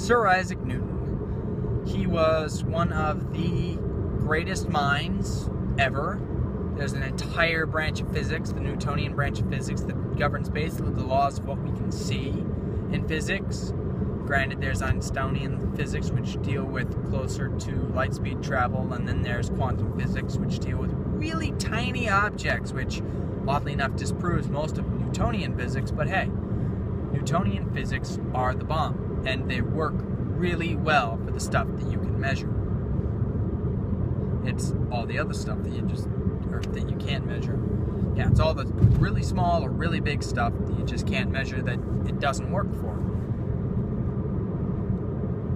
Sir Isaac Newton. He was one of the greatest minds ever. There's an entire branch of physics, the Newtonian branch of physics, that governs basically the laws of what we can see in physics. Granted, there's Einsteinian physics, which deal with closer to light speed travel, and then there's quantum physics, which deal with really tiny objects, which oddly enough disproves most of Newtonian physics, but hey, Newtonian physics are the bomb, and they work really well for the stuff that you can measure. It's all the other stuff that you just or that you can't measure. Yeah, it's all the really small or really big stuff that you just can't measure that it doesn't work for.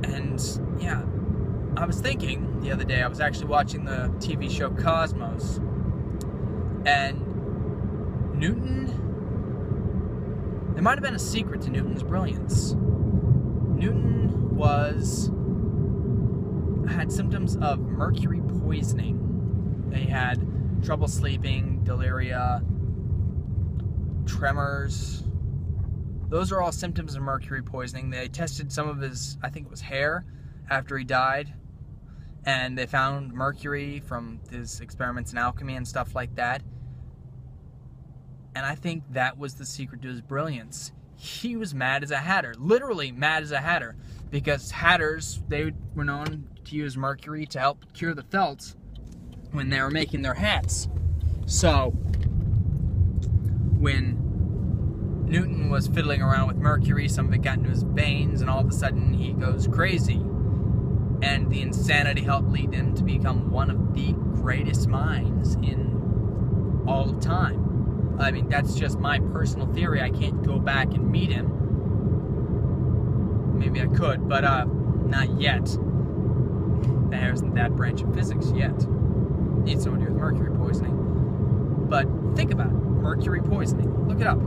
And yeah, I was thinking the other day, I was actually watching the TV show Cosmos, and Newton. There might have been a secret to Newton's brilliance. Newton was had symptoms of mercury poisoning. They had trouble sleeping, deliria, tremors. Those are all symptoms of mercury poisoning. They tested some of his, I think it was hair, after he died, and they found mercury from his experiments in alchemy and stuff like that. And I think that was the secret to his brilliance. He was mad as a hatter, literally mad as a hatter, because hatters, they were known to use mercury to help cure the felt when they were making their hats. So, when Newton was fiddling around with mercury, some of it got into his veins, and all of a sudden he goes crazy. And the insanity helped lead him to become one of the greatest minds in all of time. I mean, that's just my personal theory. I can't go back and meet him. Maybe I could, but uh, not yet. There isn't that branch of physics yet. Needs someone to do with mercury poisoning. But think about it mercury poisoning. Look it up.